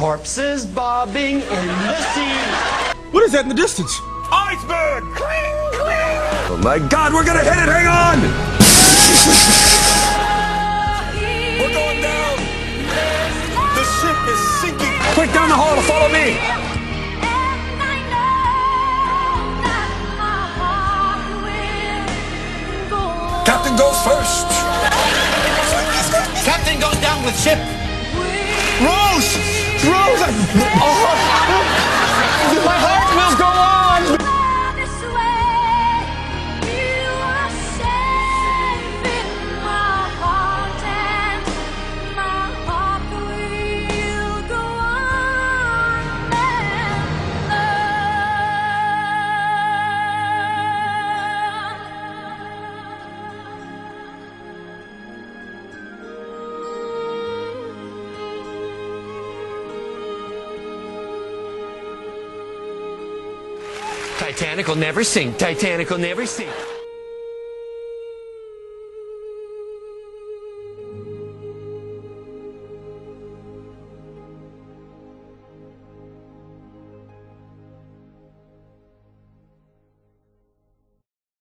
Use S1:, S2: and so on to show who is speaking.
S1: Corpses bobbing in the sea.
S2: What is that in the distance?
S3: Iceberg! Cling, cling!
S4: Oh my god, we're gonna hit it! Hang on!
S3: We're going down! The ship is sinking!
S4: Quick, down the hall to follow me! Captain goes first!
S1: Captain goes down with ship. Titanic will never sink. Titanic will never sink.